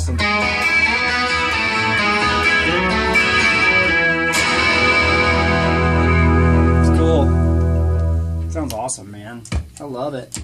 It's cool. Sounds awesome, man. I love it.